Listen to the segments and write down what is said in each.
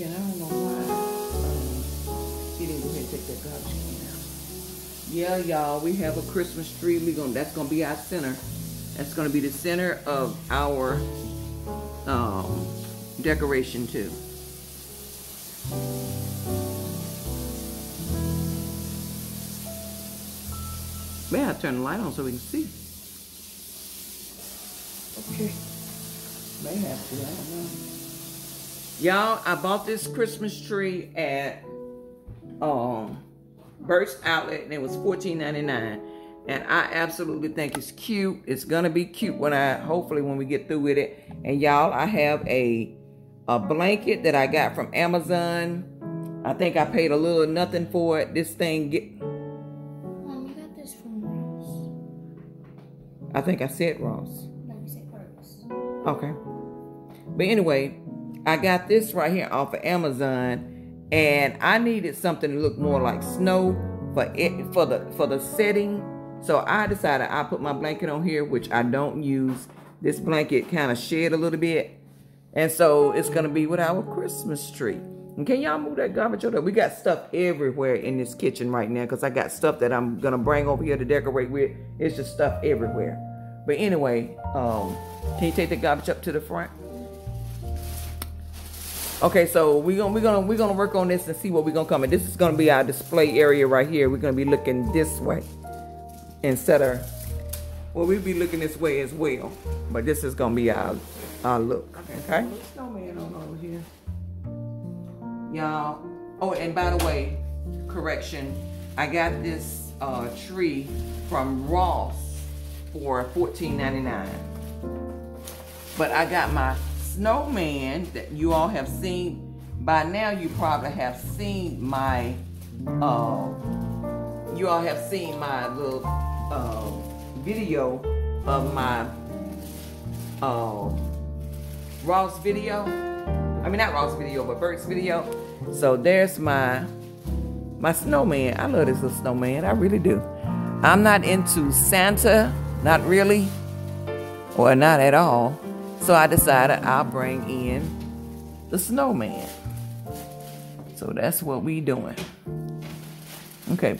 And the garbage can, I don't know why. Um, he didn't go ahead and take that garbage can out. Yeah, y'all, we have a Christmas tree. We gonna that's gonna be our center. That's gonna be the center of our um, decoration too. May I turn the light on so we can see? Okay. May have to, I don't know. Y'all, I bought this Christmas tree at um Burke's Outlet and it was $14.99. And I absolutely think it's cute. It's gonna be cute when I hopefully when we get through with it. And y'all, I have a a blanket that I got from Amazon. I think I paid a little nothing for it. This thing get Mom, you got this from Ross. I think I said Ross. No, you said Burke's. Okay. But anyway, I got this right here off of Amazon, and I needed something to look more like snow for it for the for the setting. So I decided I put my blanket on here, which I don't use. This blanket kind of shed a little bit, and so it's gonna be with our Christmas tree. And can y'all move that garbage over? We got stuff everywhere in this kitchen right now because I got stuff that I'm gonna bring over here to decorate with. It's just stuff everywhere. But anyway, um, can you take the garbage up to the front? Okay, so we're gonna we're gonna we're gonna work on this and see what we're gonna come in. This is gonna be our display area right here. We're gonna be looking this way instead of well, we'll be looking this way as well. But this is gonna be our our look. Okay. Snowman on over here. Y'all. Oh, and by the way, correction. I got this uh, tree from Ross for $14.99. But I got my snowman that you all have seen. By now, you probably have seen my. Uh, you all have seen my little uh, video of my uh, Ross video. I mean, not Ross video, but Burke's video. So there's my my snowman. I love this little snowman. I really do. I'm not into Santa, not really, or not at all. So I decided I'll bring in the snowman. So that's what we doing. Okay.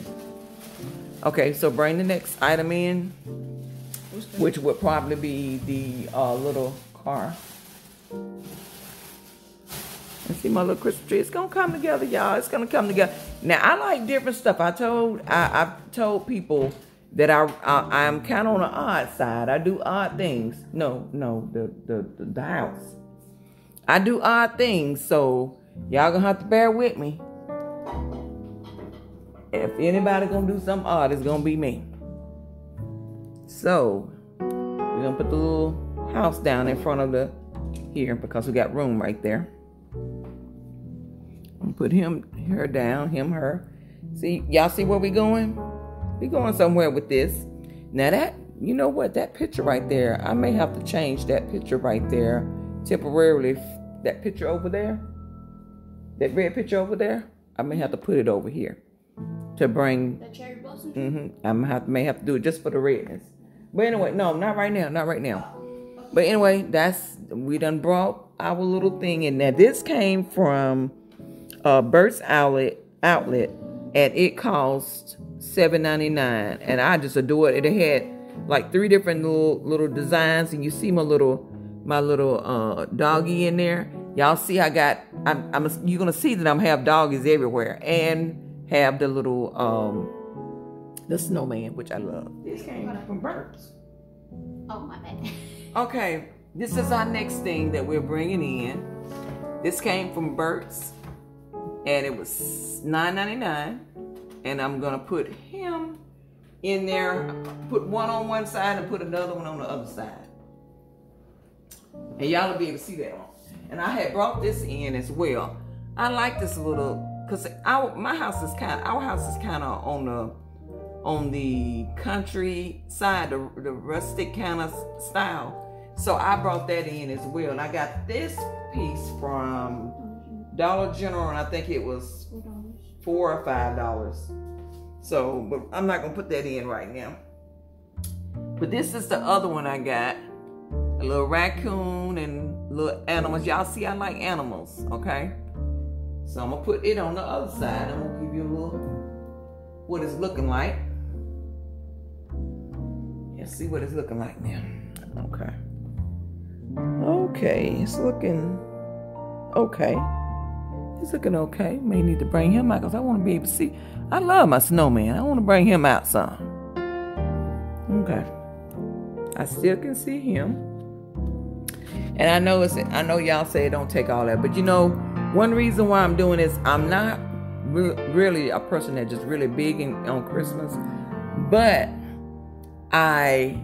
Okay, so bring the next item in, which would probably be the uh, little car. And see my little Christmas tree. It's gonna come together, y'all. It's gonna come together. Now I like different stuff. I told I, I've told people that I, I I'm kind of on the odd side. I do odd things. No, no, the the the, the house. I do odd things, so y'all gonna have to bear with me. If anybody gonna do something odd, it's gonna be me. So we're gonna put the little house down in front of the here because we got room right there. And put him, her down, him, her. See, y'all see where we going? We going somewhere with this. Now that, you know what, that picture right there, I may have to change that picture right there temporarily. That picture over there, that red picture over there, I may have to put it over here to bring. The cherry blossom. Mm-hmm. I may have, may have to do it just for the redness. But anyway, no, not right now, not right now. But anyway, that's we done brought our little thing in Now This came from uh Burke's Outlet outlet and it cost seven ninety nine. And I just adore it. It had like three different little little designs, and you see my little my little uh doggy in there. Y'all see I got I'm I'm you're gonna see that I'm have doggies everywhere and have the little um the snowman, which I love. This came from Burke's. Oh my bad. Okay, this is our next thing that we're bringing in. This came from Burke's, and it was $9.99. And I'm gonna put him in there, put one on one side and put another one on the other side. And y'all will be able to see that one. And I had brought this in as well. I like this little, cause our my house is kind, our house is kind of on the on the country side, the, the rustic kind of style. So I brought that in as well. And I got this piece from Dollar General, and I think it was four or five dollars. So, but I'm not gonna put that in right now. But this is the other one I got. A little raccoon and little animals. Y'all see I like animals, okay? So I'm gonna put it on the other side. I'm gonna give you a little what it's looking like. Yeah, see what it's looking like now. Okay. Okay, it's looking okay. He's looking okay. May need to bring him out because I want to be able to see. I love my snowman. I want to bring him out some. Okay. I still can see him. And I know it's I know y'all say it don't take all that, but you know, one reason why I'm doing this, I'm not re- really a person that just really big in, on Christmas, but I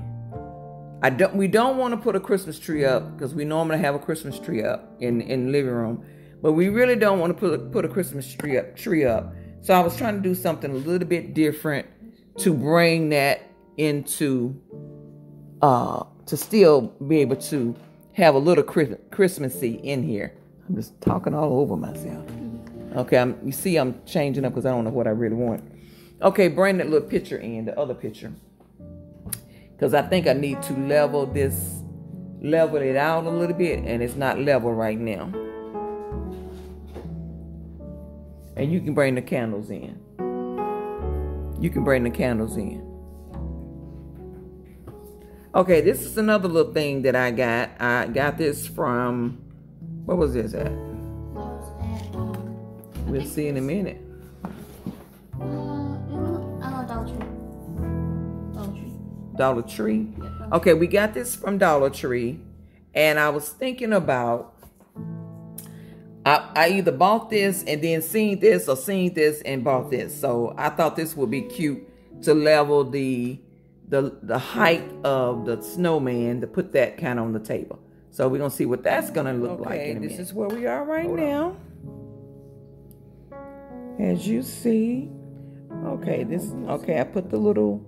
I don't we don't want to put a Christmas tree up because we normally have a Christmas tree up in in living room, but we really don't want to put put a Christmas tree up tree up. So I was trying to do something a little bit different to bring that into uh to still be able to have a little Christmassy in here. I'm just talking all over myself. Okay, I'm, you see I'm changing up because I don't know what I really want. Okay, bring that little picture in, the other picture. Because I think I need to level this, level it out a little bit, and it's not level right now. And you can bring the candles in. You can bring the candles in. Okay, this is another little thing that I got. I got this from, what was this at? We'll see in a minute. Dollar Tree? Okay, we got this from Dollar Tree. And I was thinking about, I, I either bought this and then seen this or seen this and bought this. So I thought this would be cute to level the the the height of the snowman to put that kind of on the table. So we're gonna see what that's gonna look okay, like. this is where we are right Hold now. On. As you see, okay, this okay. I put the little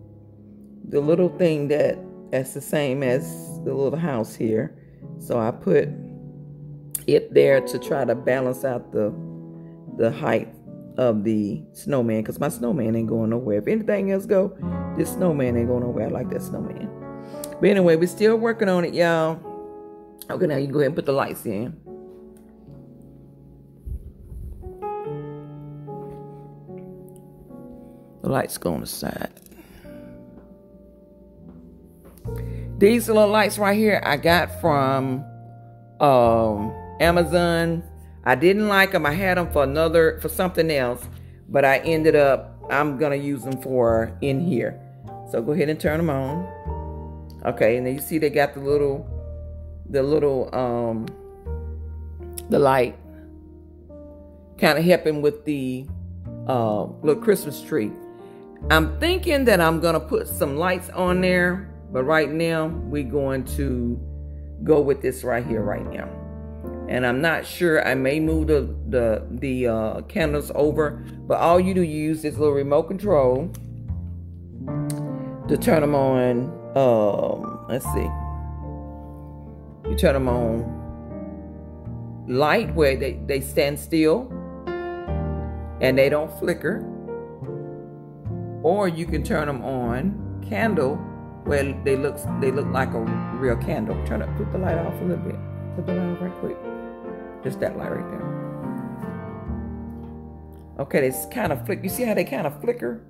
the little thing that that's the same as the little house here. So I put it there to try to balance out the the height of the snowman because my snowman ain't going nowhere. If anything else go, this snowman ain't going nowhere. I like that snowman. But anyway, we're still working on it, y'all. Okay, now you can go ahead and put the lights in. The lights go on the side. These little lights right here I got from um, Amazon I didn't like them. I had them for another, for something else, but I ended up, I'm going to use them for in here. So go ahead and turn them on. Okay, and then you see they got the little, the little, um, the light kind of helping with the uh, little Christmas tree. I'm thinking that I'm going to put some lights on there, but right now we're going to go with this right here right now and I'm not sure. I may move the the the uh, candles over, but all you do use this little remote control to turn them on. Um, let's see. You turn them on light where they they stand still and they don't flicker, or you can turn them on candle where they look they look like a real candle. Turn up, put the light off a little bit. Put the light right quick. Just that light right there. Okay, it's kind of flick. You see how they kind of flicker?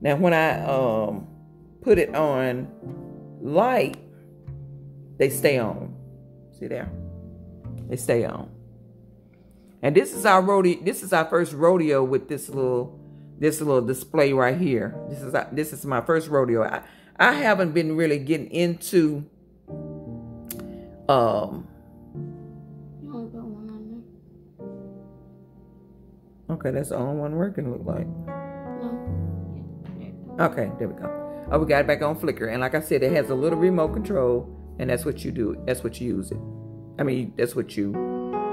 Now, when I um put it on light, they stay on. See there? They stay on. And this is our rodeo. This is our first rodeo with this little this little display right here. This is this is my first rodeo. I I haven't been really getting into um Okay, that's the only one working, look like. Okay, there we go. Oh, we got it back on flicker. And like I said, it has a little remote control, and that's what you do. That's what you use it. I mean, that's what you,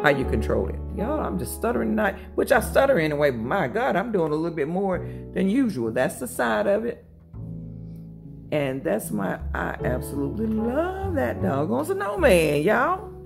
how you control it. Y'all, I'm just stuttering tonight, which I stutter anyway, but my God, I'm doing a little bit more than usual. That's the side of it. And that's my, I absolutely love that doggone snowman, y'all.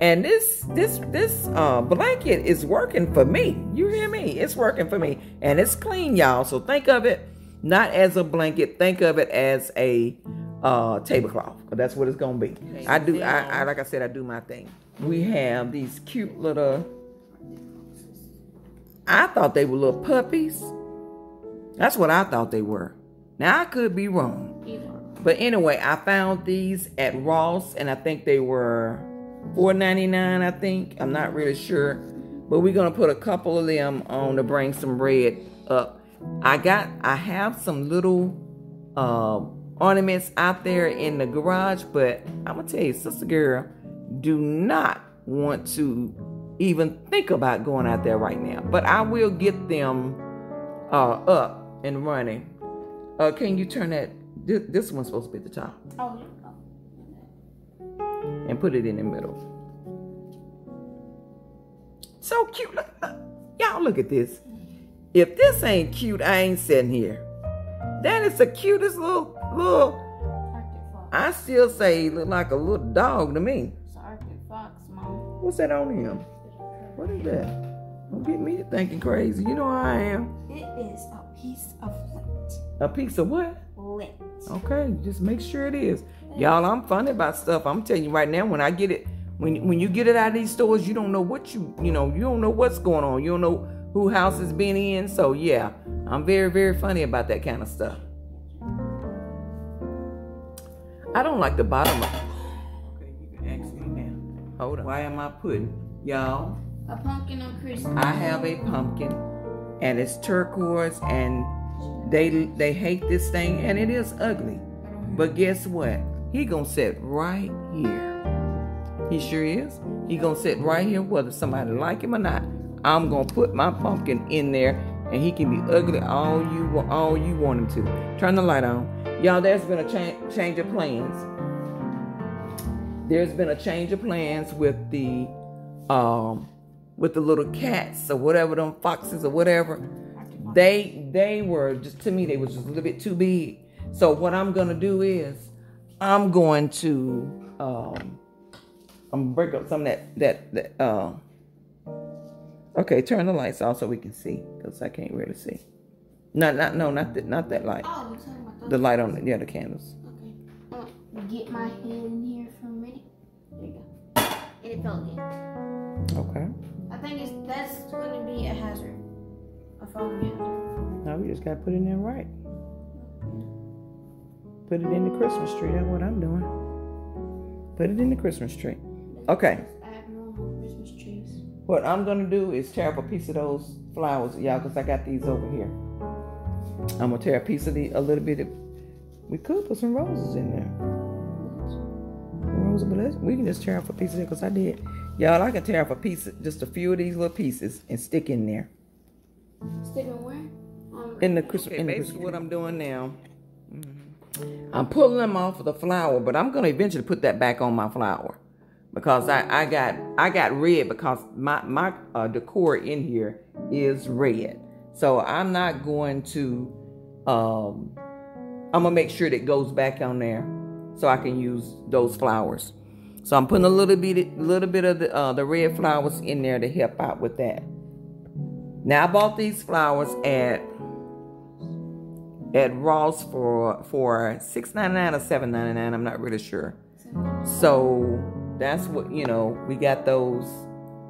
And this this this uh, blanket is working for me. You hear me? It's working for me, and it's clean, y'all. So think of it not as a blanket. Think of it as a uh, tablecloth. That's what it's gonna be. I do. I, I like I said, I do my thing. We have these cute little. I thought they were little puppies. That's what I thought they were. Now I could be wrong. But anyway, I found these at Ross, and I think they were $4.99. I think I'm not really sure, but we're gonna put a couple of them on to bring some red up. I got, I have some little uh, ornaments out there in the garage, but I'm gonna tell you, sister girl, do not want to even think about going out there right now. But I will get them uh, up and running. Uh, can you turn that? This, this one's supposed to be at the top. Oh, and put it in the middle. So cute. Look, look. Y'all look at this. If this ain't cute, I ain't sitting here. That is the cutest little little. I still say he look like a little dog to me. Fox, Mom. What's that on him? What is that? Don't get me thinking crazy. You know I am. It is a piece of lint. A piece of what? Lint. Okay, just make sure it is. Y'all, I'm funny about stuff. I'm telling you right now, when I get it, when when you get it out of these stores, you don't know what you you know, you don't know what's going on. You don't know who house has been in. So yeah, I'm very, very funny about that kind of stuff. I don't like the bottom of Okay, you can ask me now. Hold on. Why am I putting y'all? A pumpkin on Christmas. I have a pumpkin and it's turquoise and they they hate this thing and it is ugly. But guess what? He gonna sit right here. He sure is. He gonna sit right here whether somebody like him or not. I'm gonna put my pumpkin in there and he can be ugly all you all you want him to. Turn the light on. Y'all, there's been a cha- change of plans. There's been a change of plans with the um with the little cats or whatever them foxes or whatever. They they were just to me they was just a little bit too big. So what I'm gonna do is I'm going to um I'm gonna break up some of that that that uh okay turn the lights off so we can see because I can't really see. Not not no not that not that light. Oh, you're talking about? The light on the yeah the candles. Okay. Get my hand in here for a minute. There you go. And it fell again. Okay. I think it's that's gonna be a hazard. A falling hazard. Now we just gotta put it in there right. Put it in the Christmas tree. That's what I'm doing. Put it in the Christmas tree. Okay. I have Abnormal Christmas trees. What I'm gonna do is tear up a piece of those flowers, y'all, because I got these over here. I'm gonna tear a piece of the a little bit of we could put some roses in there. Roses, but let's, we can just tear off a piece of it because I did. Y'all, I can tear off a piece, just a few of these little pieces and stick in there. Sticking where? Um, In the Christmas. in the basically, what I'm doing now, I'm pulling them off of the flower, but I'm gonna eventually put that back on my flower because I, I got I got red because my my uh, decor in here is red, so I'm not going to. Um, I'm gonna make sure that it goes back on there so I can use those flowers. So I'm putting a little bit, little bit of the uh, the red flowers in there to help out with that. Now I bought these flowers at at Ross for for six ninety nine or seven ninety nine. I'm not really sure. So that's what you know. We got those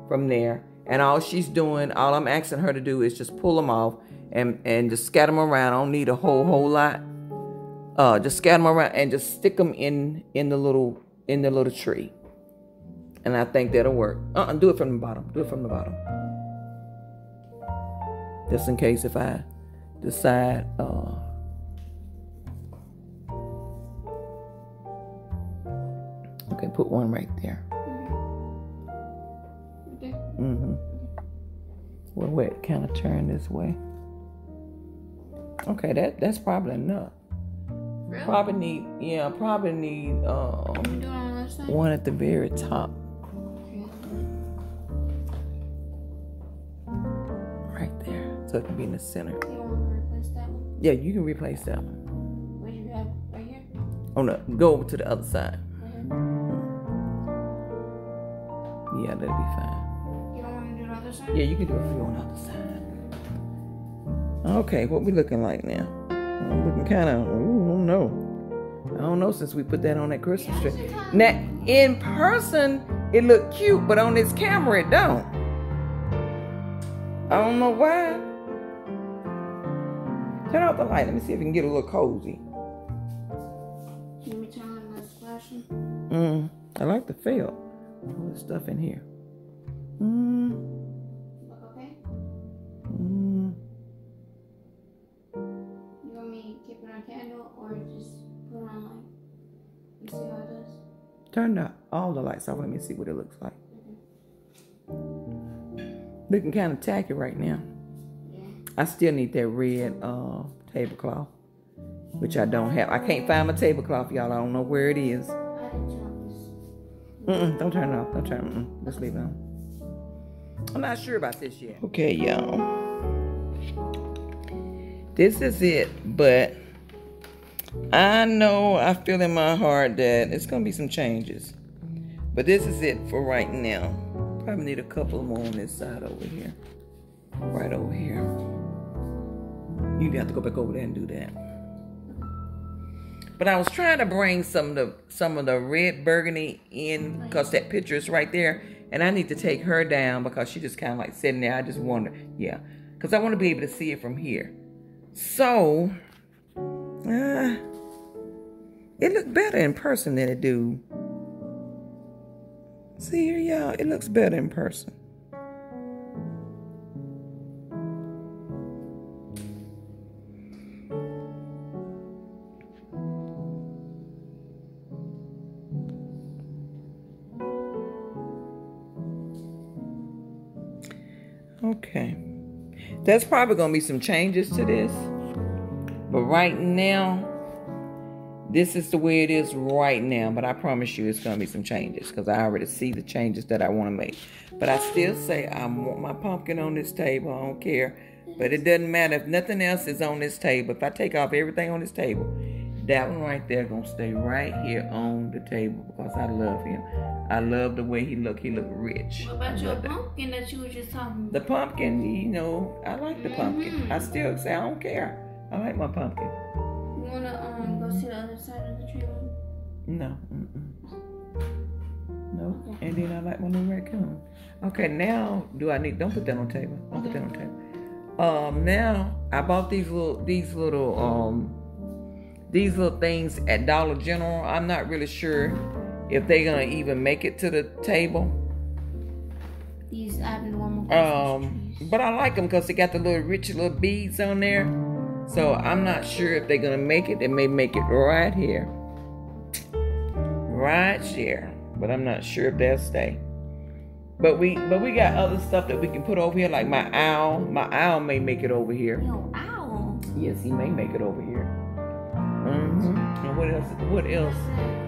from there, and all she's doing, all I'm asking her to do is just pull them off and and just scatter them around. I don't need a whole whole lot. Uh, just scatter them around and just stick them in in the little in the little tree. And I think that'll work. Uh-uh, do it from the bottom. Do it from the bottom. Just in case if I decide uh Okay, put one right there. Okay. Mm-hmm. Well, wait, kind of turn this way. Okay, that that's probably enough. Really? Probably need, yeah, probably need um on the other side? one at the very top, right there, so it can be in the center. You don't want to replace that one? Yeah, you can replace that one. Where you have right here? Oh no, go over to the other side. Yeah, that'll be fine. You don't to do the other side? Yeah, you can do it for you on the other side. Okay, what we looking like now? I'm looking kind of, I don't know. I don't know since we put that on that Christmas tree. Now, in person, it looked cute, but on this camera, it don't. I don't know why. Turn off the light. Let me see if we can get a little cozy. Let me turn on splashing. Mm, I like the feel. All this stuff in here. Mm, Look okay? You want me to keep it on candle or just put it on light? And see how it does? Turn the, all the lights off. Let me see what it looks like. Looking kind of tacky right now. Yeah. I still need that red uh, tablecloth, which I don't have. I can't find my tablecloth, y'all. I don't know where it is. Mm-mm, don't turn it off. Don't turn it. Mm, just leave it on. I'm not sure about this yet. Okay, y'all. This is it, but I know I feel in my heart that it's gonna be some changes. But this is it for right now. Probably need a couple more on this side over here. Right over here. You have to go back over there and do that. But I was trying to bring some of the some of the red burgundy in because that picture is right there, and I need to take her down because she just kind of like sitting there. I just wonder, yeah, because I want to be able to see it from here. So, uh, it looked better in person than it do. See here, y'all, it looks better in person. Okay. There's probably going to be some changes to this. But right now, this is the way it is right now. But I promise you, it's going to be some changes because I already see the changes that I want to make. But I still say I want my pumpkin on this table. I don't care. But it doesn't matter if nothing else is on this table. If I take off everything on this table, that one right there gonna stay right here on the table because I love him. I love the way he look. He look rich. What about your that. pumpkin that you were just talking about? The pumpkin, you know, I like the pumpkin. Mhm. I still say I don't care. I like my pumpkin. You wanna um go see the other side of the tree? No, mm-mm. no. And then I like my new raccoon. Okay, now do I need? Don't put that on table. Don't put that on table. Um, now I bought these little, these little, um, these little things at Dollar General. I'm not really sure if they're gonna even make it to the table. These abnormal Um, but I like them because they got the little rich little beads on there. So I'm not sure if they're gonna make it. They may make it right here, right here. But I'm not sure if they'll stay. But we, but we got other stuff that we can put over here, like my owl. My owl may make it over here. Yo, owl. Yes, he may make it over here. hmm And what else? What else?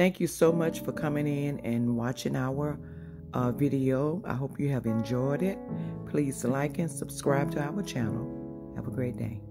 Thank you so much for coming in and watching our uh, video. I hope you have enjoyed it. Please like and subscribe to our channel. Have a great day.